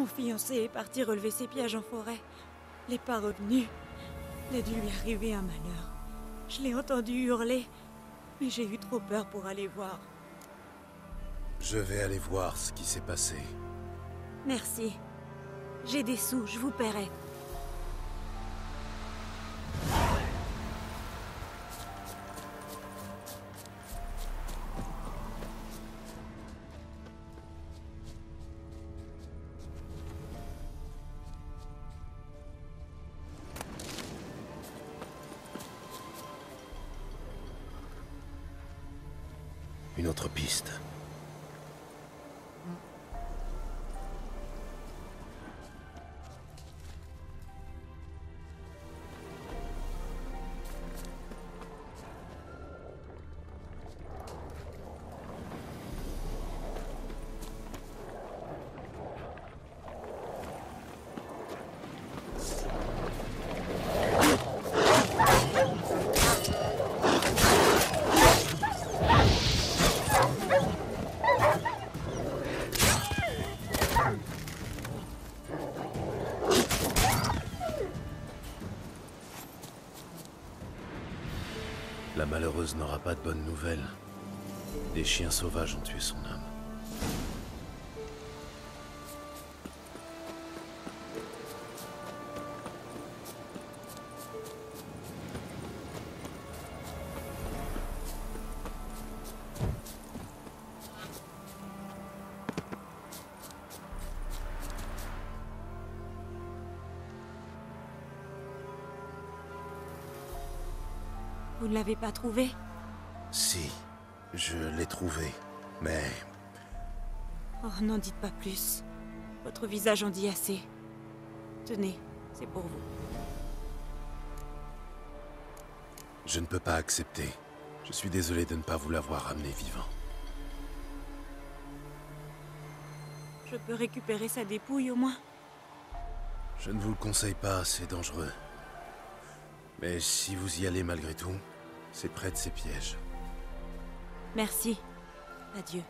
Mon fiancé est parti relever ses pièges en forêt. Il n'est pas revenu. Il a dû lui arriver un malheur. Je l'ai entendu hurler, mais j'ai eu trop peur pour aller voir. Je vais aller voir ce qui s'est passé. Merci. J'ai des sous, je vous paierai. Une autre piste. La malheureuse n'aura pas de bonnes nouvelles. Des chiens sauvages ont tué son âme. Vous ne l'avez pas trouvé? Si, je l'ai trouvé. Mais Oh, n'en dites pas plus. Votre visage en dit assez. Tenez, c'est pour vous. je ne peux pas accepter. Je suis désolé de ne pas vous l'avoir ramené vivant. Je peux récupérer sa dépouille au moins? Je ne vous le conseille pas, c'est dangereux. Mais si vous y allez malgré tout, c'est près de ces pièges. Merci. Adieu.